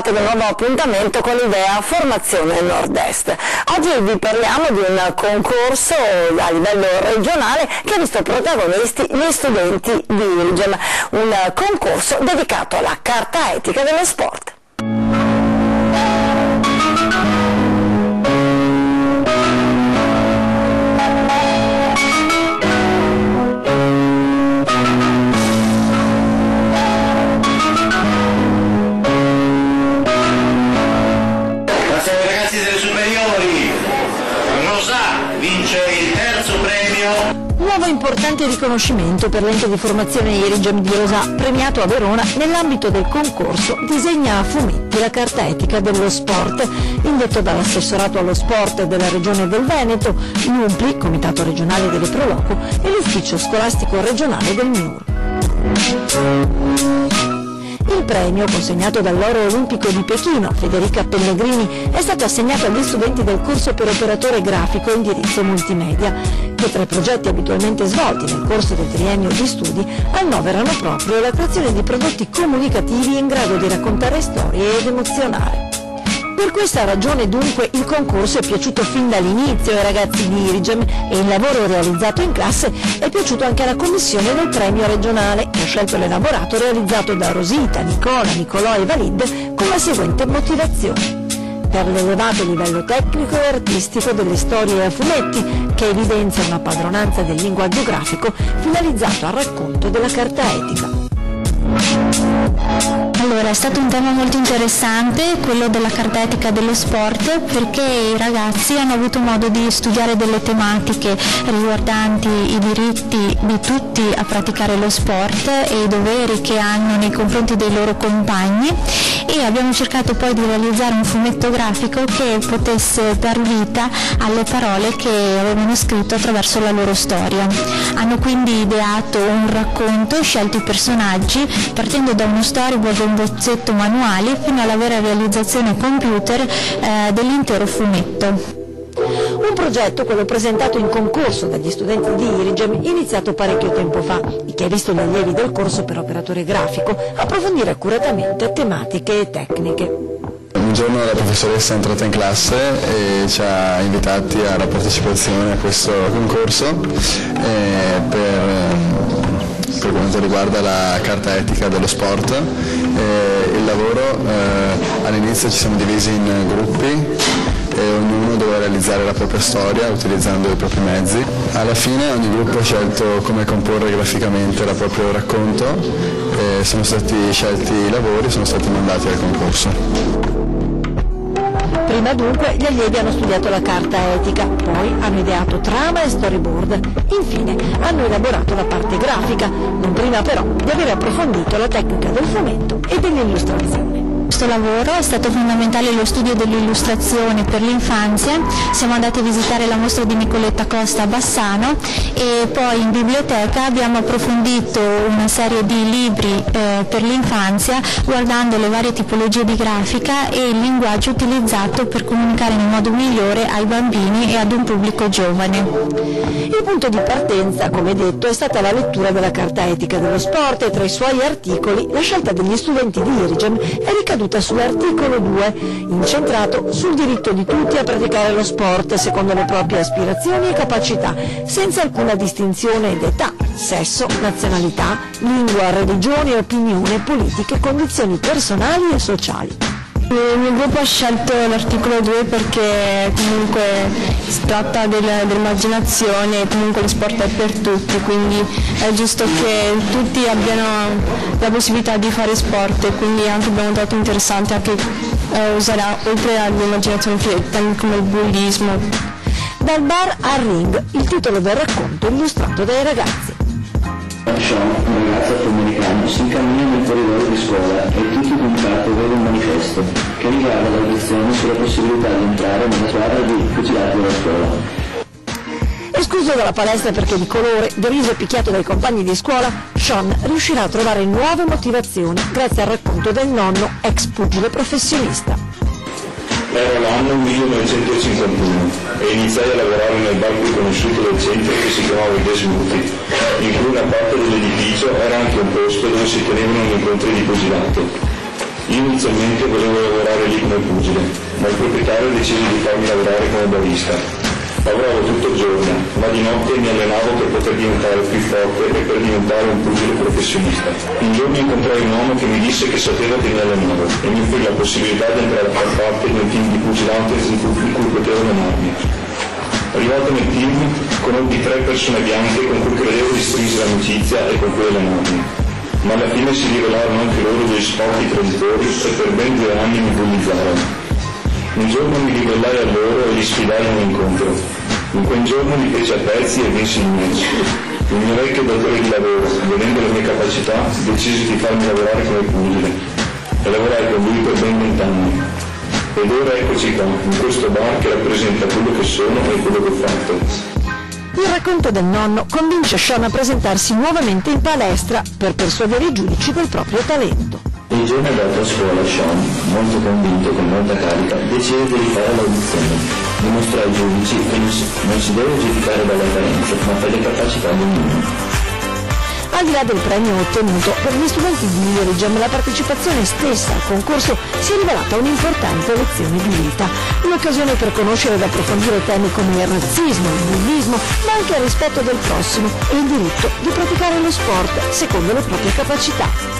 ritrovate un nuovo appuntamento con l'idea Formazione Nord-Est. Oggi vi parliamo di un concorso a livello regionale che ha visto protagonisti gli studenti di Irgem, un concorso dedicato alla carta etica dello sport. Importante riconoscimento per l'ente di formazione Irigem di Rosà, premiato a Verona nell'ambito del concorso Disegna a fumetti la carta etica dello sport, indetto dall'assessorato allo sport della regione del Veneto, l'UMPLI, Comitato regionale delle Proloco, e l'ufficio scolastico regionale del MIUR. Il premio, consegnato dall'Oro Olimpico di Pechino, Federica Pellegrini, è stato assegnato agli studenti del corso per operatore grafico indirizzo multimedia, che tra i progetti abitualmente svolti nel corso del triennio di studi annoverano proprio la creazione di prodotti comunicativi in grado di raccontare storie ed emozionare. Per questa ragione dunque il concorso è piaciuto fin dall'inizio ai ragazzi di Irigem e il lavoro realizzato in classe è piaciuto anche alla commissione del premio regionale che ha scelto l'elaborato realizzato da Rosita, Nicola, Nicolò e Valid con la seguente motivazione per l'elevato livello tecnico e artistico delle storie a fumetti, che evidenzia una padronanza del linguaggio grafico finalizzato al racconto della carta etica. Allora, è stato un tema molto interessante, quello della carta etica dello sport, perché i ragazzi hanno avuto modo di studiare delle tematiche riguardanti i diritti di tutti a praticare lo sport e i doveri che hanno nei confronti dei loro compagni e abbiamo cercato poi di realizzare un fumetto grafico che potesse dar vita alle parole che avevano scritto attraverso la loro storia. Hanno quindi ideato un racconto, scelto i personaggi, partendo da uno storyboard e un bozzetto manuale fino alla vera realizzazione computer eh, dell'intero fumetto. Un progetto, quello presentato in concorso dagli studenti di Irigem, iniziato parecchio tempo fa e che ha visto gli allievi del corso per operatore grafico approfondire accuratamente tematiche e tecniche. Un giorno la professoressa è entrata in classe e ci ha invitati alla partecipazione a questo concorso eh, per per quanto riguarda la carta etica dello sport. Eh, il lavoro eh, all'inizio ci siamo divisi in gruppi e ognuno doveva realizzare la propria storia utilizzando i propri mezzi. Alla fine ogni gruppo ha scelto come comporre graficamente il proprio racconto e sono stati scelti i lavori e sono stati mandati al concorso. Prima dunque gli allievi hanno studiato la carta etica, poi hanno ideato trama e storyboard, infine hanno elaborato la parte grafica, non prima però di aver approfondito la tecnica del fumetto e dell'illustrazione questo lavoro è stato fondamentale lo studio dell'illustrazione per l'infanzia, siamo andati a visitare la mostra di Nicoletta Costa a Bassano e poi in biblioteca abbiamo approfondito una serie di libri eh, per l'infanzia guardando le varie tipologie di grafica e il linguaggio utilizzato per comunicare nel modo migliore ai bambini e ad un pubblico giovane. Il punto di partenza, come detto, è stata la lettura della carta etica dello sport e tra i suoi articoli la scelta degli studenti di Irigem è ricaduta caduta sull'articolo 2, incentrato sul diritto di tutti a praticare lo sport secondo le proprie aspirazioni e capacità, senza alcuna distinzione d'età, sesso, nazionalità, lingua, religione, opinione, politiche, condizioni personali e sociali. Il mio gruppo ha scelto l'articolo 2 perché comunque si tratta del, dell'immaginazione e comunque lo sport è per tutti, quindi è giusto che tutti abbiano la possibilità di fare sport e quindi anche abbiamo trovato interessante anche eh, usare oltre all'immaginazione temi come il bullismo. Dal bar al ring, il titolo del racconto illustrato dai ragazzi. Sean, un ragazzo afroamericano, si incammina nel corridoio di scuola e tutti d'un tratto vede un manifesto che riguarda l'audizione sulla possibilità di entrare nella squadra di fucilati della scuola. Escluso dalla palestra perché di colore, deriso e picchiato dai compagni di scuola, Sean riuscirà a trovare nuove motivazioni grazie al racconto del nonno, ex pugile professionista. Era l'anno 1951 e iniziai a lavorare nel più conosciuto del centro che si chiamava il Desmuti, in cui una parte dell'edificio era anche un posto dove si tenevano gli incontri di pugilato. Io inizialmente volevo lavorare lì come pugile, ma il proprietario decise di farmi lavorare come barista. Lavoravo tutto il giorno, ma di notte mi allenavo per poter diventare più forte e per diventare un pugile professionista. Un giorno incontrai un uomo che mi disse che sapeva che mi allenavo e mi offrì la possibilità di entrare a far parte un team di pugilato in cui potevo allenarmi. Arrivato nel team, conobbi tre persone bianche con cui credevo di stringere amicizia e con cui allenarmi. Ma alla fine si rivelarono anche loro dei sporchi traditori e per ben due anni mi bullizzarono. Un giorno mi ribellai a loro e li sfidai in un incontro. In quel giorno li feci a pezzi e vinsi il match. Il mio vecchio datore di lavoro, vedendo le mie capacità, decise di farmi lavorare come pugile. E lavorai con lui per ben vent'anni. Ed ora eccoci qua, in questo bar che rappresenta quello che sono e quello che ho fatto. Il racconto del nonno convince Sean a presentarsi nuovamente in palestra per persuadere i giudici del proprio talento. Il giorno dopo a scuola Sean, molto convinto con molta carica, decide di rifare l'audizione. Dimostrò ai giudici che non si, deve giudicare dalle apparenze, ma per le capacità di ognuno. Al di là del premio ottenuto, per gli studenti di Eurigem la partecipazione stessa al concorso si è rivelata un'importante lezione di vita, un'occasione per conoscere ed approfondire temi come il razzismo, il bullismo, ma anche il rispetto del prossimo e il diritto di praticare lo sport secondo le proprie capacità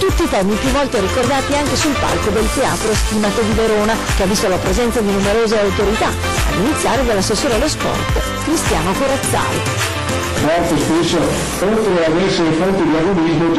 tutti i temi più volte ricordati anche sul palco del Teatro Stimato di Verona, che ha visto la presenza di numerose autorità, ad iniziare dall'assessore allo sport Cristiano Corazzai molto spesso oltre ad essere fonte di agonismo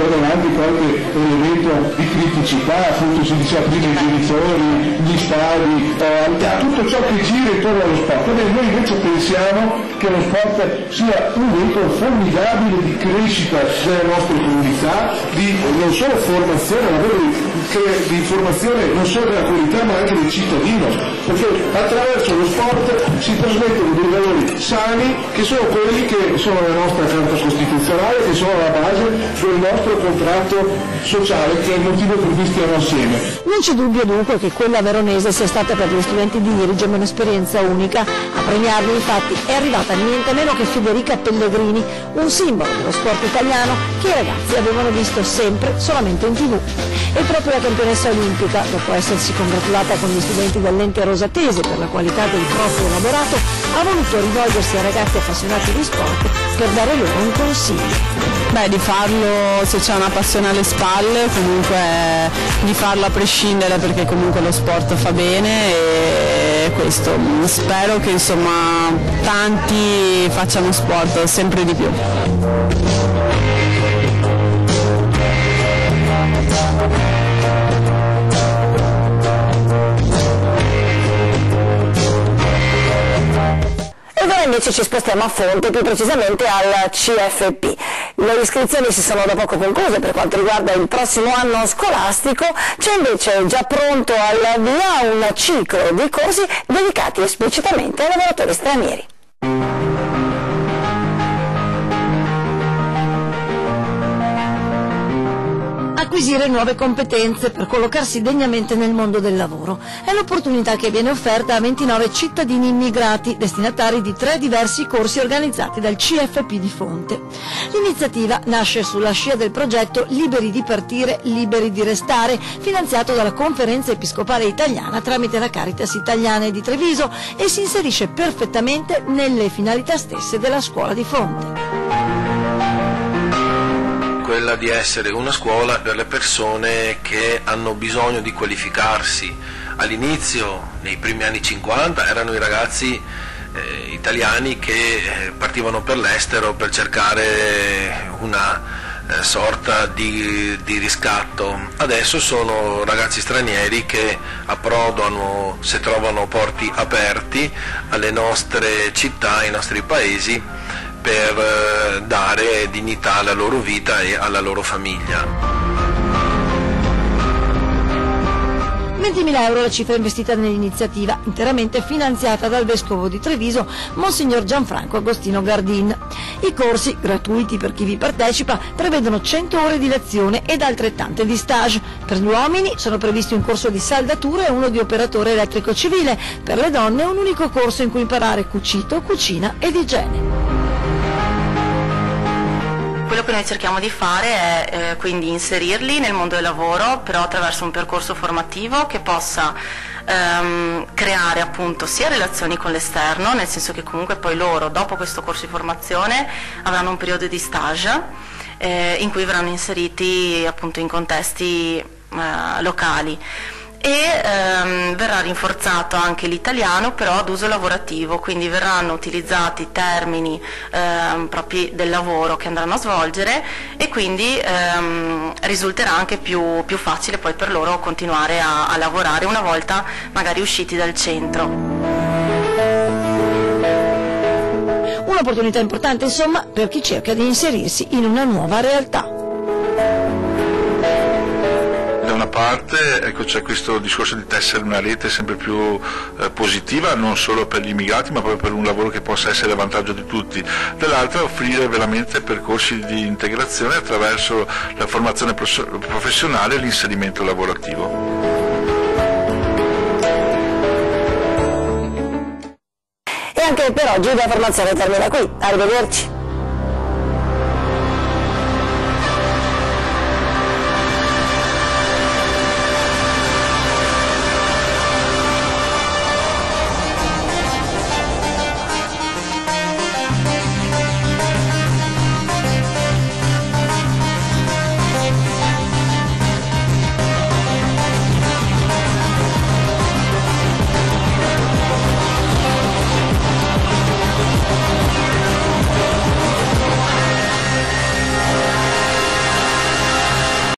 criticità, appunto si diceva prima i genitori, gli stadi, eh, tutto ciò che gira intorno allo sport. Noi invece pensiamo che lo sport sia un veicolo formidabile di crescita delle nostre comunità, di non solo formazione, ma di, di formazione non solo della comunità ma anche del cittadino, perché attraverso lo sport si trasmettono dei valori sani che sono quelli che sono della nostra Carta Costituzionale che sono la base del nostro contratto sociale che è il motivo per cui stiamo assieme. Non c'è dubbio dunque che quella veronese sia stata per gli studenti di Irigem un'esperienza unica. A premiarli infatti è arrivata niente meno che Federica Pellegrini, un simbolo dello sport italiano che i ragazzi avevano visto sempre solamente in tv. E proprio la campionessa olimpica, dopo essersi congratulata con gli studenti dell'ente rosatese per la qualità del proprio elaborato, ha voluto rivolgersi ai ragazzi appassionati di sport per dare loro un consiglio. Beh, di farlo se c'è una passione alle spalle, comunque di farlo a prescindere perché comunque lo sport fa bene e questo. Spero che insomma tanti facciano sport sempre di più. Invece ci spostiamo a fonte, più precisamente al CFP. Le iscrizioni si sono da poco concluse per quanto riguarda il prossimo anno scolastico, c'è invece già pronto al via un ciclo di corsi dedicati esplicitamente ai lavoratori stranieri. Acquisire nuove competenze per collocarsi degnamente nel mondo del lavoro. È l'opportunità che viene offerta a 29 cittadini immigrati, destinatari di tre diversi corsi organizzati dal CFP di Fonte. L'iniziativa nasce sulla scia del progetto Liberi di partire, liberi di restare, finanziato dalla Conferenza Episcopale Italiana tramite la Caritas Italiana di Treviso e si inserisce perfettamente nelle finalità stesse della scuola di Fonte quella di essere una scuola per le persone che hanno bisogno di qualificarsi. All'inizio, nei primi anni 50, erano i ragazzi eh, italiani che eh, partivano per l'estero per cercare una eh, sorta di, di, riscatto. Adesso sono ragazzi stranieri che approdano, se trovano porti aperti alle nostre città, ai nostri paesi per eh, dare dignità alla loro vita e alla loro famiglia. 20.000 euro la cifra investita nell'iniziativa, interamente finanziata dal Vescovo di Treviso, Monsignor Gianfranco Agostino Gardin. I corsi, gratuiti per chi vi partecipa, prevedono 100 ore di lezione ed altrettante di stage. Per gli uomini sono previsti un corso di saldatura e uno di operatore elettrico civile, per le donne un unico corso in cui imparare cucito, cucina ed igiene. Quello che noi cerchiamo di fare è eh, quindi inserirli nel mondo del lavoro, però attraverso un percorso formativo che possa ehm, creare appunto sia relazioni con l'esterno, nel senso che comunque poi loro dopo questo corso di formazione avranno un periodo di stage eh, in cui verranno inseriti appunto in contesti eh, locali e ehm, verrà rinforzato anche l'italiano però ad uso lavorativo, quindi verranno utilizzati termini ehm, propri del lavoro che andranno a svolgere e quindi ehm, risulterà anche più, più, facile poi per loro continuare a, a lavorare una volta magari usciti dal centro. Un'opportunità importante insomma per chi cerca di inserirsi in una nuova realtà. Parte ecco, c'è questo discorso di tessere una rete sempre più eh, positiva, non solo per gli immigrati, ma proprio per un lavoro che possa essere a vantaggio di tutti. Dall'altra offrire veramente percorsi di integrazione attraverso la formazione professionale e l'inserimento lavorativo. E anche per oggi la formazione termina qui. Arrivederci.